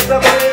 seguir